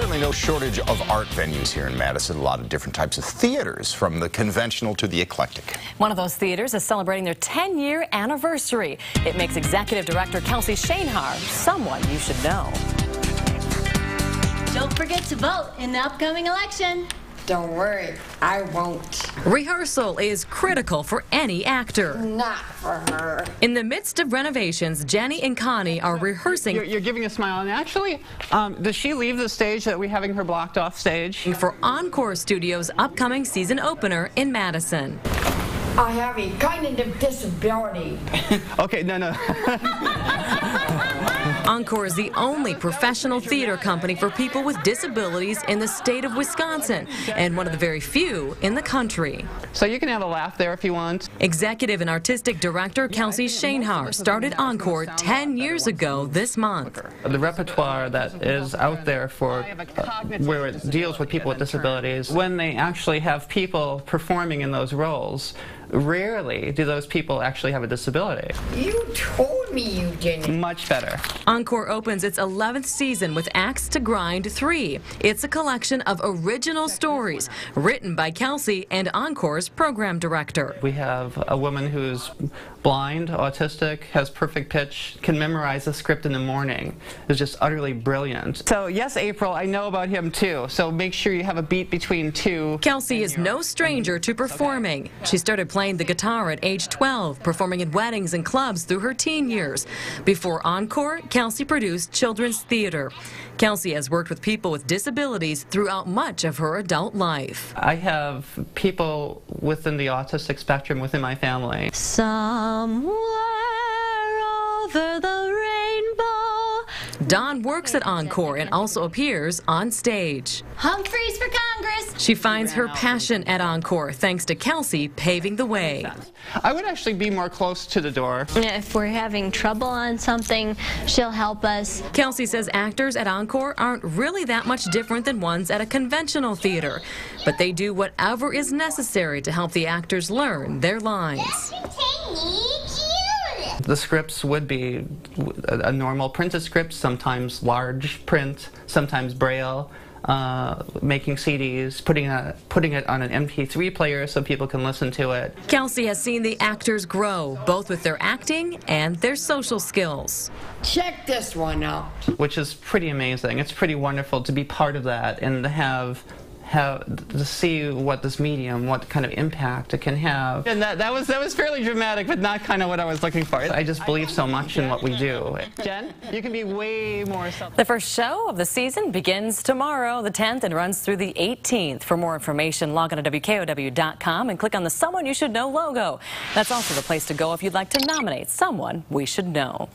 certainly no shortage of art venues here in Madison. A lot of different types of theaters, from the conventional to the eclectic. One of those theaters is celebrating their 10-year anniversary. It makes executive director Kelsy Schoenhaar someone you should know. Don't forget to vote in the upcoming election. Don't worry, I won't. Rehearsal is critical for any actor. Not for her. In the midst of renovations, Jenny and Connie are rehearsing. You're, you're giving a smile, and actually, um, does she leave the stage that we're having her blocked off stage? For Encore Studios' upcoming season opener in Madison. I have a cognitive disability. okay, no, no. Encore is the only professional theater company for people with disabilities in the state of Wisconsin and one of the very few in the country. So you can have a laugh there if you want. Executive and artistic director Kelsy Schoenhaar started Encore 10 years ago this month. The repertoire that is out there for uh, where it deals with people with disabilities, when they actually have people performing in those roles, rarely do those people actually have a disability. You told me you didn't. Much better. Encore opens its 11th season with Axe to Grind 3. It's a collection of original stories written by Kelsy and Encore's program director. We have a woman who's blind, autistic, has perfect pitch, can memorize a script in the morning. Is just utterly brilliant. So yes, April, I know about him too. So make sure you have a beat between two. Kelsy is no stranger to performing. She started playing the guitar at age 12, performing in weddings and clubs through her teen years. Before Encore, Kelsy produced children's theater. Kelsy has worked with people with disabilities throughout much of her adult life. I have people within the autistic spectrum within my family. Somewhere over the rainbow. Dawn works at Encore and also appears on stage. Humphreys for Congress. She finds her passion at Encore thanks to Kelsy paving the way. I would actually be more close to the door. If we're having trouble on something, she'll help us. Kelsy says actors at Encore aren't really that much different than ones at a conventional theater, but they do whatever is necessary to help the actors learn their lines. The scripts would be a normal printed script, sometimes large print, sometimes braille. Uh, making CDs, putting a putting it on an MP3 player so people can listen to it. Kelsy has seen the actors grow, both with their acting and their social skills. Check this one out. Which is pretty amazing. It's pretty wonderful to be part of that and to have have to see what this medium, what kind of impact it can have. And that, that was that was fairly dramatic, but not kind of what I was looking for. I just believe so much in what we do. Jen, you can be way more self The first show of the season begins tomorrow, the 10th, and runs through the 18th. For more information, log on to WKOW.com and click on the Someone You Should Know logo. That's also the place to go if you'd like to nominate someone we should know.